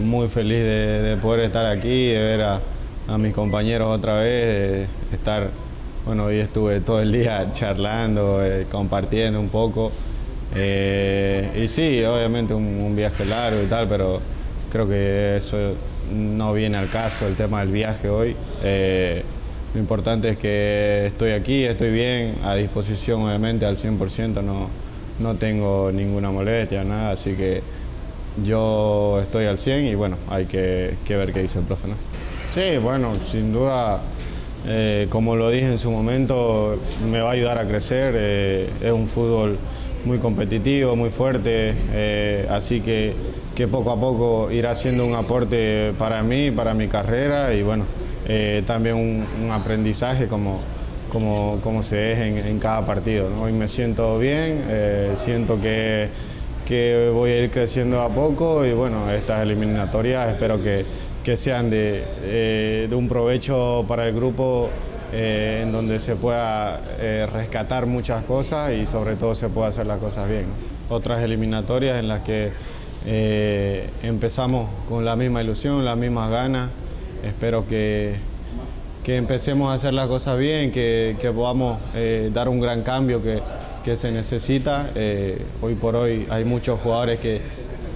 muy feliz de, poder estar aquí, de ver a, mis compañeros otra vez, de estar, bueno, hoy estuve todo el día charlando, eh, compartiendo un poco. Eh, y sí, obviamente un, viaje largo y tal, pero creo que eso no viene al caso, el tema del viaje hoy. Eh, lo importante es que estoy aquí, estoy bien, a disposición obviamente al 100%, no, no tengo ninguna molestia, nada, así que yo estoy al 100 y bueno, hay que, ver qué dice el profe. ¿no? Sí, bueno, sin duda, eh, como lo dije en su momento, me va a ayudar a crecer, es un fútbol muy competitivo, muy fuerte, eh, así que, que, poco a poco irá siendo un aporte para mí, para mi carrera y bueno, eh, también un, aprendizaje como, como, como, se es en, cada partido. Hoy me siento bien, eh, siento que, que, voy a ir creciendo a poco y bueno, estas eliminatorias espero que, que sean de, de un provecho para el grupo eh, en donde se pueda eh, rescatar muchas cosas y sobre todo se pueda hacer las cosas bien. Otras eliminatorias en las que eh, empezamos con la misma ilusión, las mismas ganas. Espero que, que empecemos a hacer las cosas bien, que, que podamos dar un gran cambio que, que se necesita. hoy por hoy hay muchos jugadores que,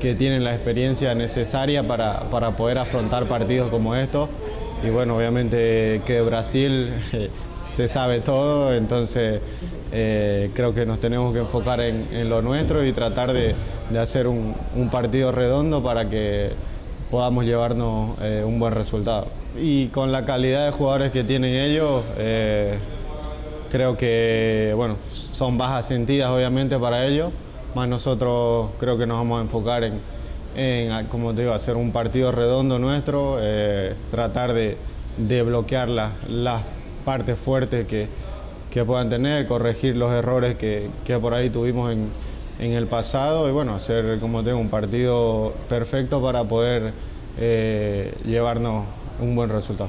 que tienen la experiencia necesaria para, para poder afrontar partidos como estos y bueno, obviamente que Brasil se sabe todo, entonces eh, creo que nos tenemos que enfocar en, lo nuestro y tratar de, hacer un, partido redondo para que podamos llevarnos eh, un buen resultado. Y con la calidad de jugadores que tienen ellos, eh, creo que bueno, son bajas sentidas obviamente para ellos, más nosotros creo que nos vamos a enfocar en en, como te digo, hacer un partido redondo nuestro, eh, tratar de, bloquear las partes fuertes que, puedan tener, corregir los errores que, por ahí tuvimos en, el pasado y bueno, hacer, como tengo, un partido perfecto para poder eh, llevarnos un buen resultado.